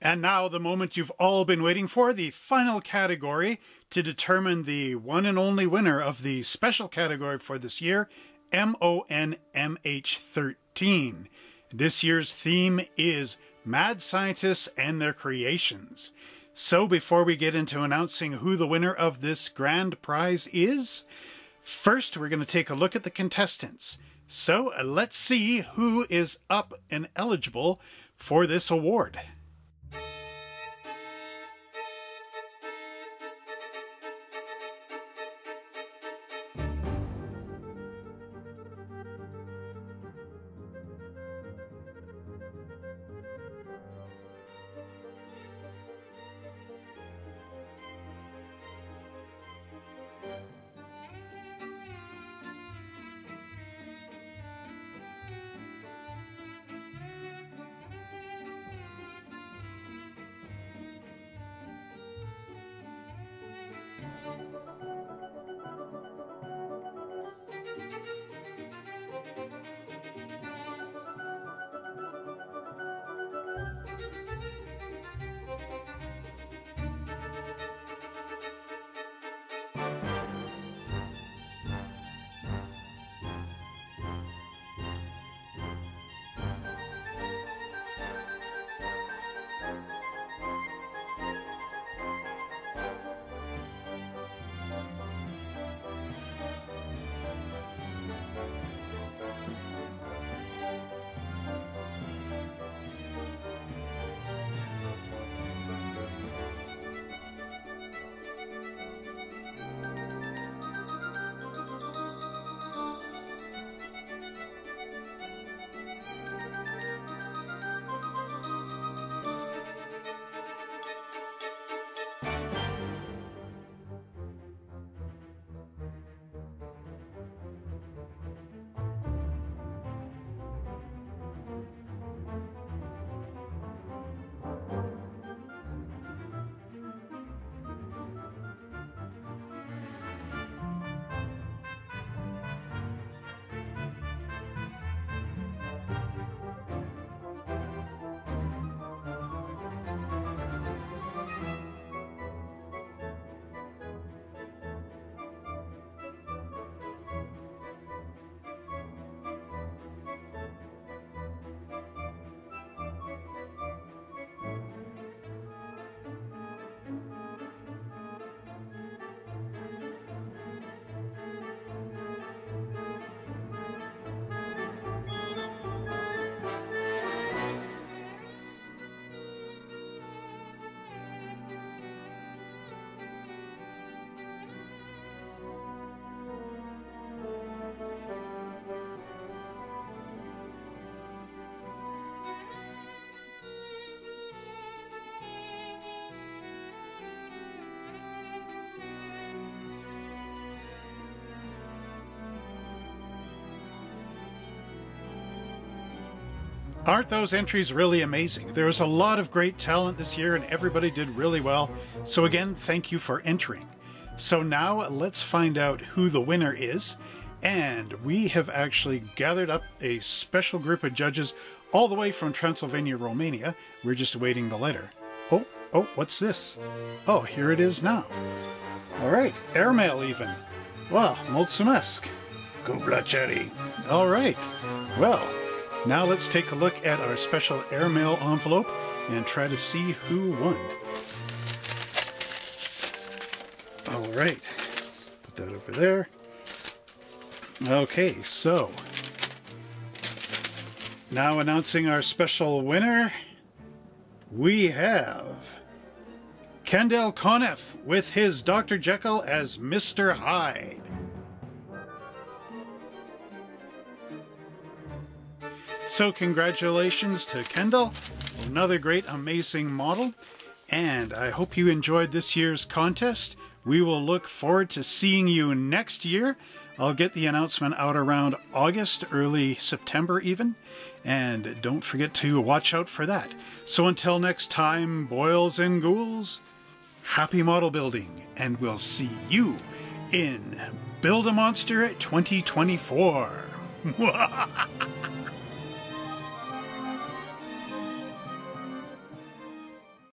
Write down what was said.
And now, the moment you've all been waiting for the final category to determine the one and only winner of the special category for this year MONMH13. This year's theme is Mad Scientists and Their Creations. So, before we get into announcing who the winner of this grand prize is, first we're going to take a look at the contestants. So, uh, let's see who is up and eligible for this award. Aren't those entries really amazing? There was a lot of great talent this year and everybody did really well. So again, thank you for entering. So now let's find out who the winner is. And we have actually gathered up a special group of judges all the way from Transylvania, Romania. We're just awaiting the letter. Oh, oh, what's this? Oh, here it is now. All right, airmail even. Wow, mulțumesc. All right. Well, now let's take a look at our special airmail envelope and try to see who won. All right, put that over there. Okay, so now announcing our special winner, we have Kendall Conniff with his Dr. Jekyll as Mr. Hyde. So congratulations to Kendall, another great amazing model, and I hope you enjoyed this year's contest. We will look forward to seeing you next year. I'll get the announcement out around August, early September even, and don't forget to watch out for that. So until next time, boils and ghouls, happy model building, and we'll see you in Build a Monster 2024.